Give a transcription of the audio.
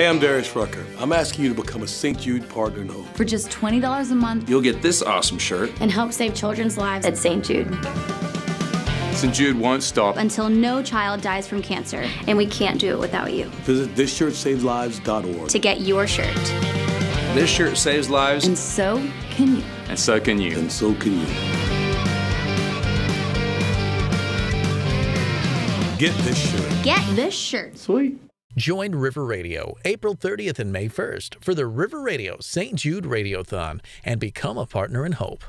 Hey, I'm Darius Rucker. I'm asking you to become a St. Jude Partner in Hope. For just $20 a month, you'll get this awesome shirt and help save children's lives at St. Jude. St. Jude won't stop until no child dies from cancer, and we can't do it without you. Visit thisshirtsaveslives.org to get your shirt. This shirt saves lives, and so can you. And so can you. And so can you. Get this shirt. Get this shirt. Sweet. Join River Radio April 30th and May 1st for the River Radio St. Jude Radiothon and become a partner in hope.